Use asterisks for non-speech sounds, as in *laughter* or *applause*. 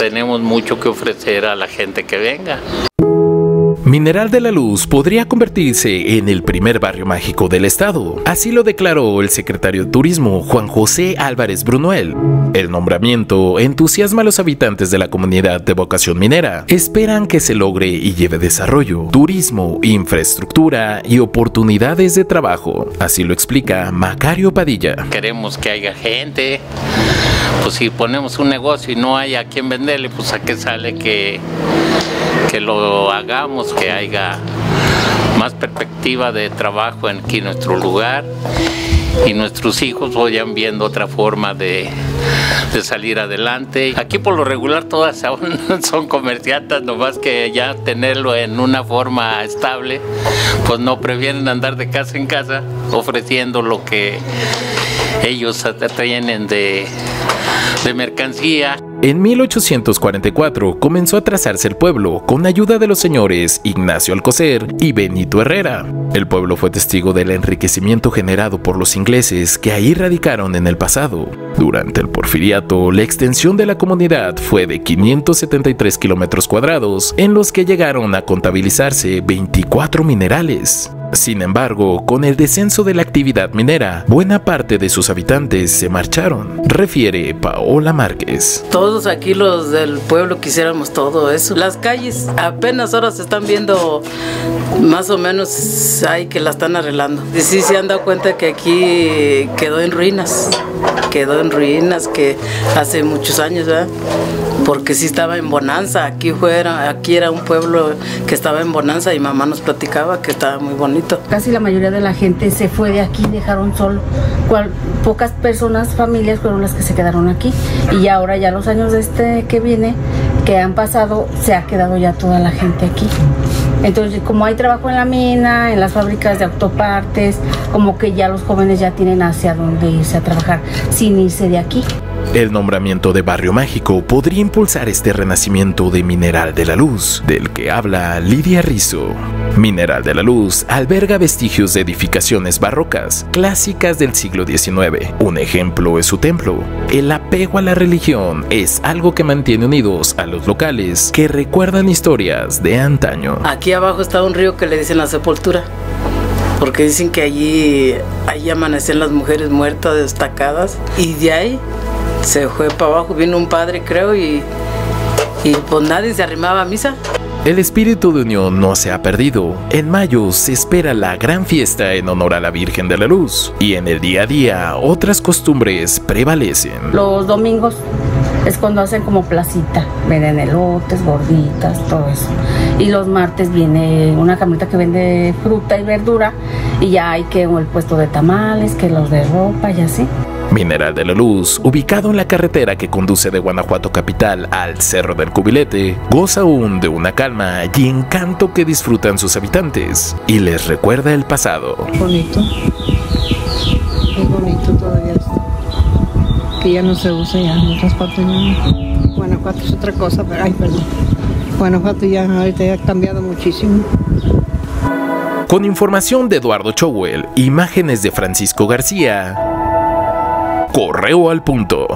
tenemos mucho que ofrecer a la gente que venga. Mineral de la Luz podría convertirse en el primer barrio mágico del estado. Así lo declaró el secretario de Turismo, Juan José Álvarez Brunuel. El nombramiento entusiasma a los habitantes de la comunidad de vocación minera. Esperan que se logre y lleve desarrollo, turismo, infraestructura y oportunidades de trabajo. Así lo explica Macario Padilla. Queremos que haya gente. Pues si ponemos un negocio y no hay a quien venderle, pues a qué sale que que lo hagamos, que haya más perspectiva de trabajo en aquí en nuestro lugar y nuestros hijos vayan viendo otra forma de, de, salir adelante. Aquí por lo regular todas *laughs* son comerciantes, nomás que ya tenerlo en una forma estable, pues no prefieren andar de casa en casa ofreciendo lo que ellos tienen de, de mercancía. En 1844 comenzó a trazarse el pueblo con ayuda de los señores Ignacio Alcocer y Benito Herrera. El pueblo fue testigo del enriquecimiento generado por los ingleses que ahí radicaron en el pasado. Durante el porfiriato, la extensión de la comunidad fue de 573 kilómetros cuadrados, en los que llegaron a contabilizarse 24 minerales. Sin embargo, con el descenso de la actividad minera, buena parte de sus habitantes se marcharon, refiere Paola Márquez. Todos aquí los del pueblo quisiéramos todo eso. Las calles apenas ahora se están viendo más o menos hay que la están arreglando. Y sí se han dado cuenta que aquí quedó en ruinas, quedó en ruinas que hace muchos años, ¿verdad? Porque sí estaba en bonanza. Aquí fuera, aquí era un pueblo que estaba en bonanza y mamá nos platicaba que estaba muy bonito. Casi la mayoría de la gente se fue de aquí, dejaron solo. Cual, pocas personas, familias fueron las que se quedaron aquí. Y ahora ya los años de este que viene, que han pasado, se ha quedado ya toda la gente aquí. Entonces, como hay trabajo en la mina, en las fábricas de autopartes, como que ya los jóvenes ya tienen hacia dónde irse a trabajar sin irse de aquí. El nombramiento de Barrio Mágico podría impulsar este renacimiento de Mineral de la Luz, del que habla Lidia Rizzo. Mineral de la Luz alberga vestigios de edificaciones barrocas, clásicas del siglo XIX. Un ejemplo es su templo. El apego a la religión es algo que mantiene unidos a los locales que recuerdan historias de antaño. Aquí abajo está un río que le dicen la sepultura porque dicen que allí, allí amanecen las mujeres muertas destacadas y de ahí se fue para abajo, vino un padre creo y, y pues nadie se arrimaba a misa. El espíritu de unión no se ha perdido. En mayo se espera la gran fiesta en honor a la Virgen de la Luz y en el día a día otras costumbres prevalecen. Los domingos es cuando hacen como placita, venden elotes, gorditas, todo eso. Y los martes viene una camioneta que vende fruta y verdura y ya hay que el puesto de tamales, que los de ropa y así. Mineral de la Luz, ubicado en la carretera que conduce de Guanajuato capital al Cerro del Cubilete, goza aún de una calma y encanto que disfrutan sus habitantes y les recuerda el pasado. Bonito, muy bonito todavía esto, que ya no se usa ya en otras partes. Ya. Guanajuato es otra cosa, pero ay, perdón. Guanajuato ya ahorita ya ha cambiado muchísimo. Con información de Eduardo Chowell, imágenes de Francisco García, Correo al punto.